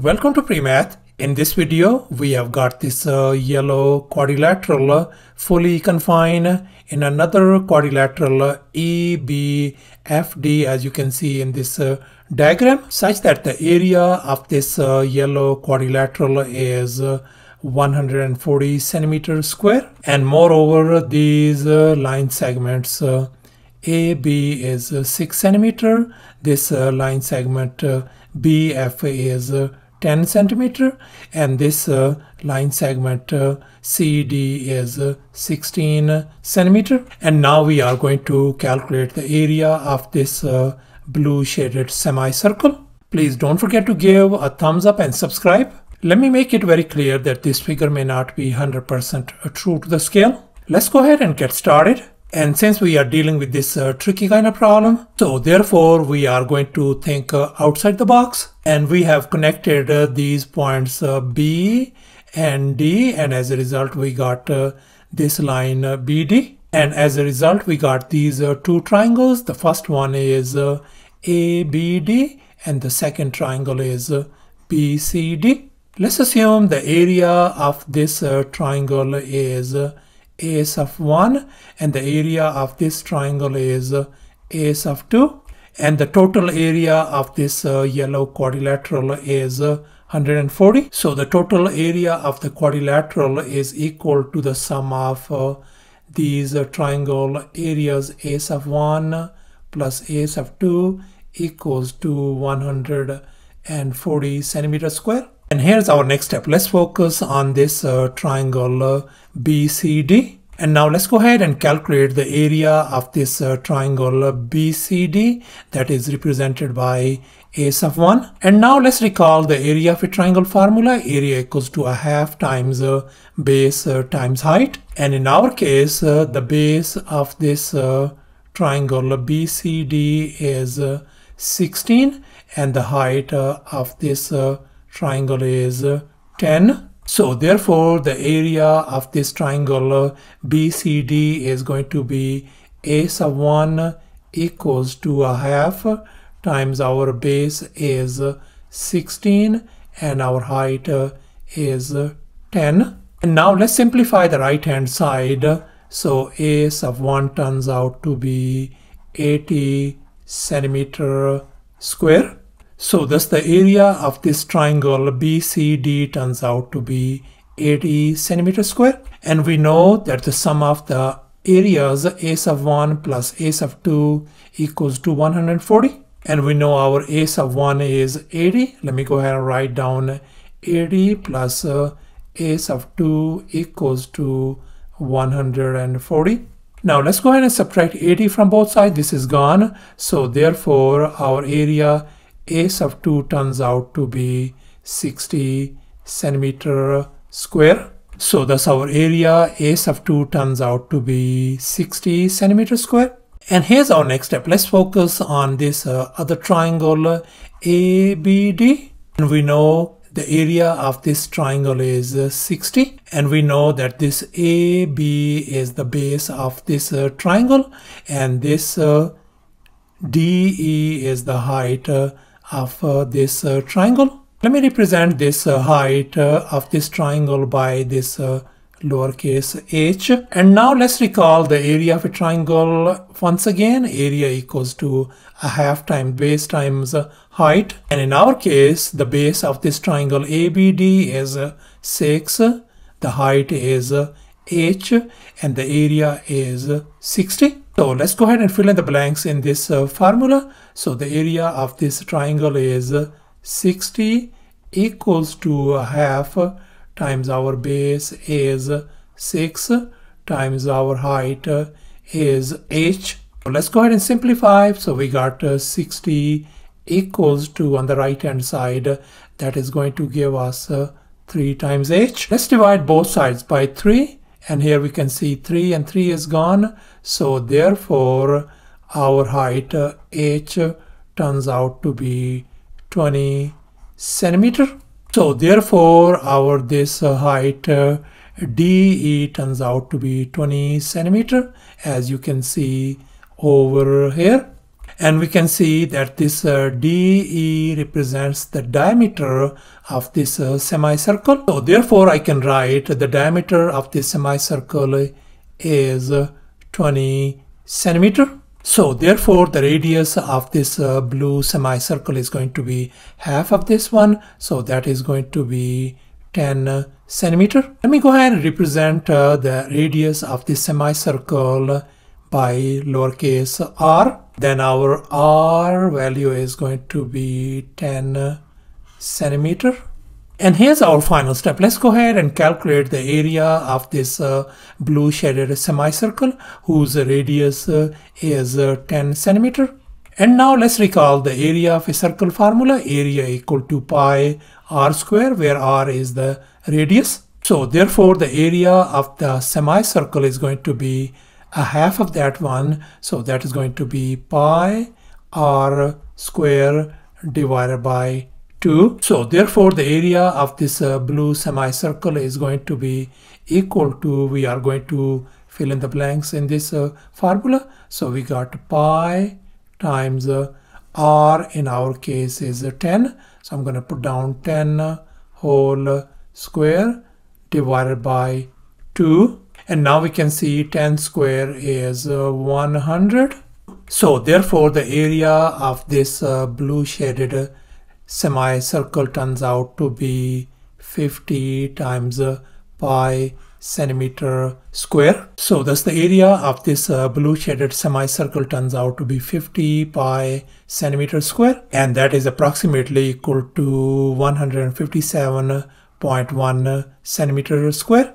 Welcome to PreMath. In this video, we have got this uh, yellow quadrilateral uh, fully confined in another quadrilateral uh, EBFD as you can see in this uh, diagram such that the area of this uh, yellow quadrilateral is uh, 140 centimeter square and moreover these line segments AB is 6 centimeter this line segment BF is 10 centimeter and this uh, line segment uh, CD is uh, 16 centimeter and now we are going to calculate the area of this uh, blue shaded semicircle. Please don't forget to give a thumbs up and subscribe. Let me make it very clear that this figure may not be 100% true to the scale. Let's go ahead and get started. And since we are dealing with this uh, tricky kind of problem, so therefore we are going to think uh, outside the box and we have connected uh, these points uh, B and D and as a result we got uh, this line uh, BD and as a result we got these two triangles. The first one is ABD and the second triangle is BCD. Let's assume the area of this triangle is a sub 1 and the area of this triangle is a sub 2 and the total area of this uh, yellow quadrilateral is uh, 140 so the total area of the quadrilateral is equal to the sum of uh, these uh, triangle areas a sub 1 plus a sub 2 equals to 140 centimeter square and here's our next step. Let's focus on this uh, triangle uh, BCD. And now let's go ahead and calculate the area of this uh, triangle uh, BCD that is represented by a sub 1. And now let's recall the area of a triangle formula. Area equals to a half times uh, base uh, times height. And in our case, the base of this triangle BCD is 16 and the height of this triangle is uh, 10. So therefore the area of this triangle uh, BCD is going to be a sub 1 equals to a half times our base is 16 and our height uh, is 10. And now let's simplify the right hand side. So a sub 1 turns out to be 80 centimeter square. So thus the area of this triangle BCD turns out to be 80 centimeter square. And we know that the sum of the areas a sub 1 plus a sub 2 equals to 140. And we know our a sub 1 is 80. Let me go ahead and write down 80 plus uh, a sub 2 equals to 140. Now let's go ahead and subtract 80 from both sides. This is gone. So therefore our area a sub 2 turns out to be 60 centimeter square. So thus our area A sub 2 turns out to be 60 centimeter square. And here's our next step. Let's focus on this uh, other triangle ABD. And we know the area of this triangle is uh, 60 and we know that this AB is the base of this uh, triangle and this uh, DE is the height uh, of uh, this uh, triangle. Let me represent this uh, height of this triangle by this lowercase h. And now let's recall the area of a triangle once again. Area equals to a half times base times height. And in our case, the base of this triangle ABD is 6. The height is h and the area is 60. So let's go ahead and fill in the blanks in this uh, formula. So the area of this triangle is 60 equals to half times our base is 6 times our height is h. So let's go ahead and simplify. So we got uh, 60 equals to on the right hand side that is going to give us uh, 3 times h. Let's divide both sides by 3 and here we can see 3 and 3 is gone. So therefore our height uh, h turns out to be 20 centimeter. So therefore our this uh, height uh, DE turns out to be 20 centimeter as you can see over here and we can see that this uh, DE represents the diameter of this uh, semicircle. So therefore I can write the diameter of this semicircle is 20 centimeter. So therefore the radius of this uh, blue semicircle is going to be half of this one. So that is going to be 10 centimeter. Let me go ahead and represent uh, the radius of this semicircle by lowercase r. Then our r value is going to be 10 centimeter. And here's our final step. Let's go ahead and calculate the area of this uh, blue shaded semicircle whose radius uh, is uh, 10 centimeter. And now let's recall the area of a circle formula, area equal to pi r square where r is the radius. So therefore the area of the semicircle is going to be a half of that one. So that is going to be pi r square divided by 2. So therefore the area of this uh, blue semicircle is going to be equal to, we are going to fill in the blanks in this uh, formula. So we got pi times uh, r in our case is uh, 10. So I'm going to put down 10 whole square divided by 2. And now we can see 10 square is uh, 100. So therefore the area of this uh, blue shaded semicircle turns out to be 50 times uh, pi centimeter square. So thus the area of this uh, blue shaded semicircle turns out to be 50 pi centimeter square and that is approximately equal to 157.1 centimeter square.